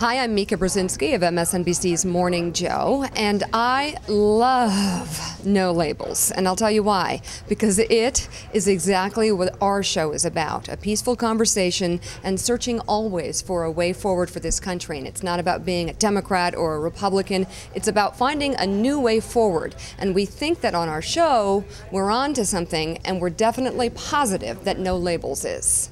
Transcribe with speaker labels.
Speaker 1: Hi, I'm Mika Brzezinski of MSNBC's Morning Joe, and I love no labels. And I'll tell you why. Because it is exactly what our show is about a peaceful conversation and searching always for a way forward for this country. And it's not about being a Democrat or a Republican, it's about finding a new way forward. And we think that on our show, we're on to something, and we're definitely positive that no labels is.